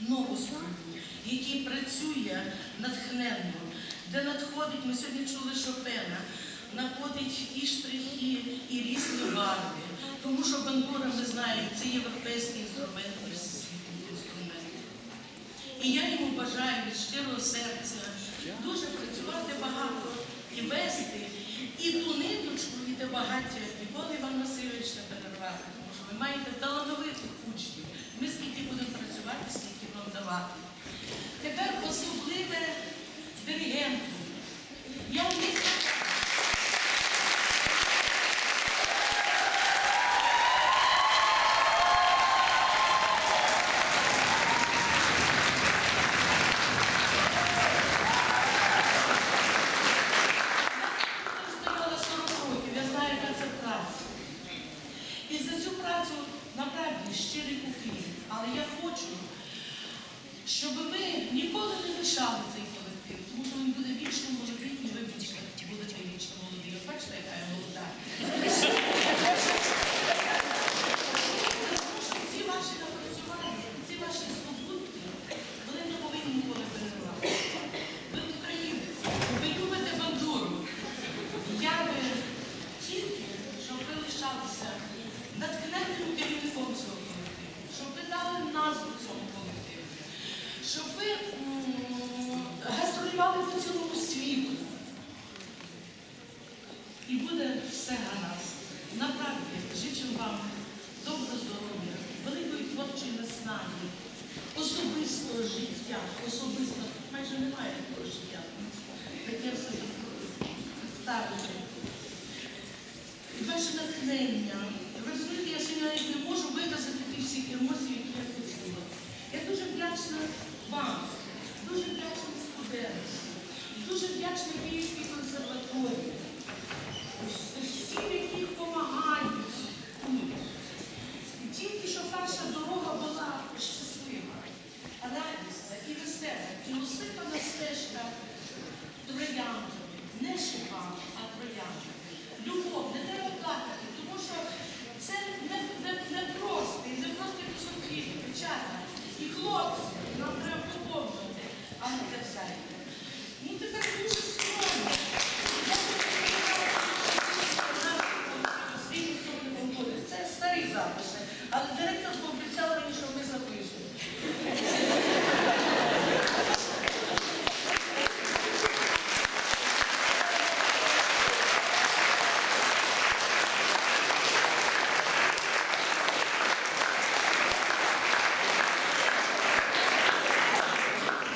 нову службу, який працює натхненно, де надходить, ми сьогодні чули Шопена, надходить і штрихи, і різні барви. Тому що бандура, ми знаємо, це європейський інструмент, і всесвітній інструмент. І я йому бажаю від щирого серця дуже працювати багато і вести, і ту ниточку від багаття ніколи Іван Васильович не перервати, тому що ви маєте талановитих учнів. Ми скільки будемо працювати, скільки вам давати. Тепер особливе диригенту. Я в місті Стояла 40 років, я знаю, це праця. І за цю працю направді щирий уклін. Але я хочу, щоб ми ніколи не лишали цей колектив, тому що він буде вічно молодий, і ви будете будете вічно молоді. Ви бачите, яка я молода. Тому що ці ваші напрацювання, ці ваші здобутки, вони не повинні ніколи переривати. Ви українець, ви любите бандуру. Я би тільки, щоб ви лишалися натхненним керівником цього колективу, щоб ви дали назву цьому колективу, щоб ви м, гастролювали по цілому світу. І буде все гаразд. Направді, жичу вам доброго здоров'я, великої творчої наснаги, особистого життя, особисто майже немає такого життя. Таке все ставити. І ваше натхнення. Розумієте, я сьогодні навіть не можу виказати ті всі емоції, які я почула. Я дуже вдячна вам, вдячна дуже вдячна Київській консерваторії, всім, які допомагають. Тільки щоб перша дорога була щаслива, радісна і весела, і усипана стежка трояндами, не шипами, а трояндами. Любов, не треба плакати, тому що це не, не, не просто, і не просто пісоклі, дівчата. І хлопці, нам треба поповнити, а не терзайте. Ну тепер дуже скромно. Я Свій ніхто не буде. Це старі записи, але директор пообіцяла мені, що ми запишемо.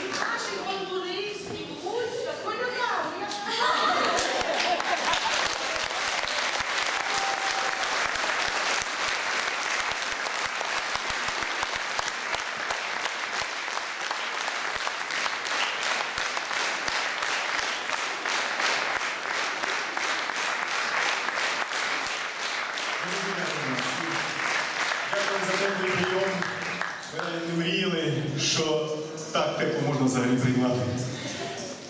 Від наших бандуристів, Гуцька, коляка, я Дуже дякую. Теплий прийом. Навіть не мріяли, що так тепло можна взагалі приймати.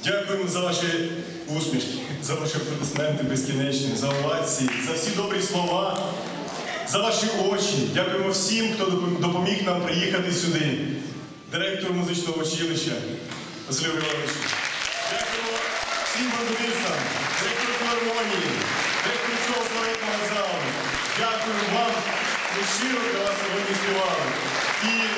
Дякуємо за ваші усмішки, за ваші аплодисменти безкінечні, за овації, за всі добрі слова, за ваші очі. Дякуємо всім, хто допоміг нам приїхати сюди. Директору музичного училища Василю Івановичу. Дякуємо всім бандуристам, директору філармонії, директору цього славетного залу. Дякую вам, ми щиро для вас сьогодні співали. І